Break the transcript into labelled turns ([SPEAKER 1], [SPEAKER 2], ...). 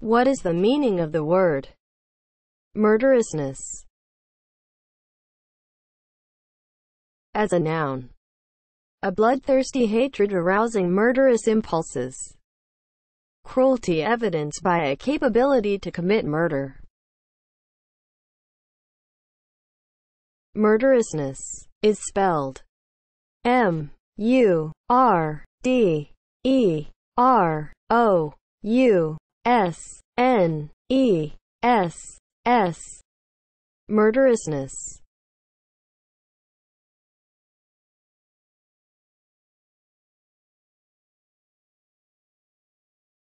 [SPEAKER 1] What is the meaning of the word murderousness as a noun? A bloodthirsty hatred arousing murderous impulses. Cruelty evidenced by a capability to commit murder. Murderousness is spelled M U R D E R O U S N E S S. Murderousness